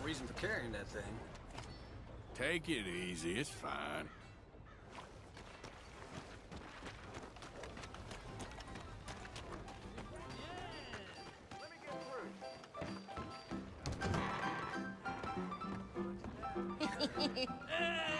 have reason for carrying that thing. Take it easy, it's fine. All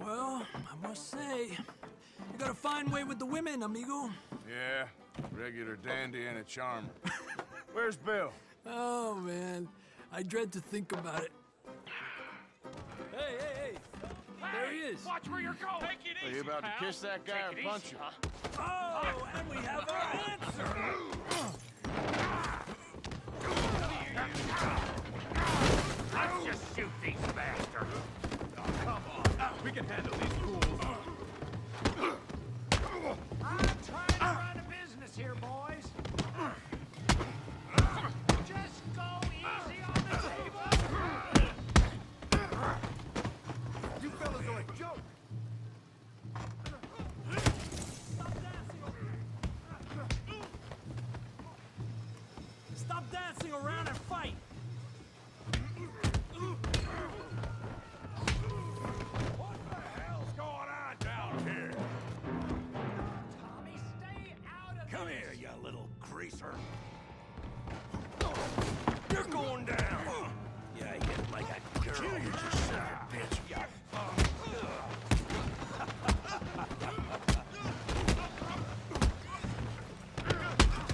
Well, I must say, you got a fine way with the women, amigo. Yeah, regular dandy and a charmer. Where's Bill? Oh, man. I dread to think about it. Hey, hey, hey. There he is. Watch where you're going. Take it easy, Are you about to kiss that guy Take or punch easy, him? huh? Oh, and we have our answer. Let's just shoot these bastards. Oh, come on. We can handle these fools. I'm trying to run a business here, boys. Just go easy on the table. You fellas are a joke. Stop dancing around and little greaser. You're going down. Yeah, you hit like a girl. Kill you, just son of a bitch. Yeah.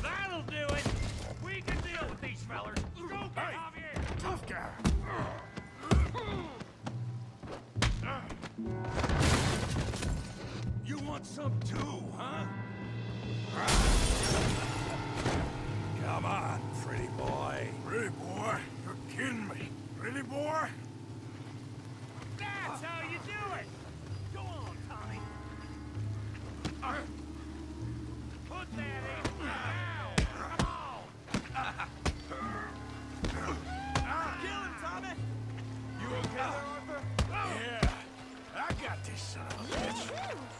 That'll do it. We can deal with these fellers. Go get Javier. Tough guy. You want some too, huh? Come on, pretty boy. Pretty boy, you're kidding me. Pretty boy? That's how you do it. Go on, Tommy. Uh. Put that in now. Come on. Kill him, Tommy. You okay there, Arthur? Oh. Yeah, I got this son of a bitch.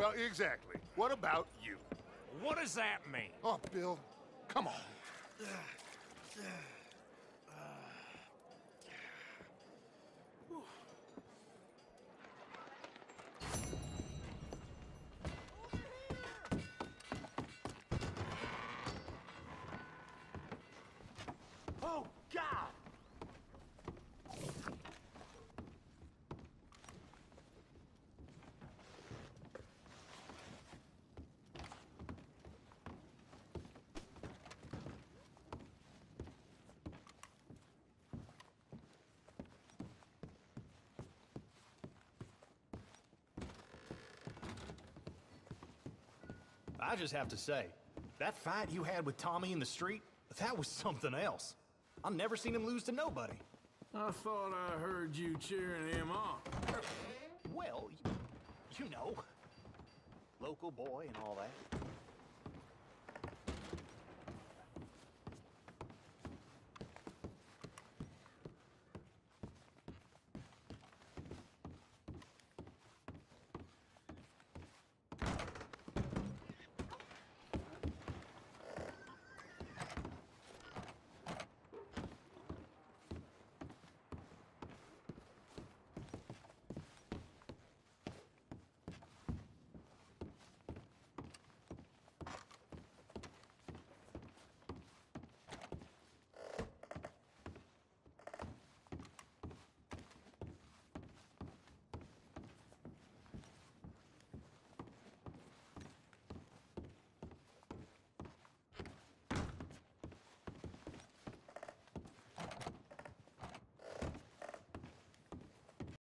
Well, exactly. What about you? What does that mean? Oh, Bill, come on. Oh, God! I just have to say, that fight you had with Tommy in the street, that was something else. I've never seen him lose to nobody. I thought I heard you cheering him on. Well, you, you know, local boy and all that.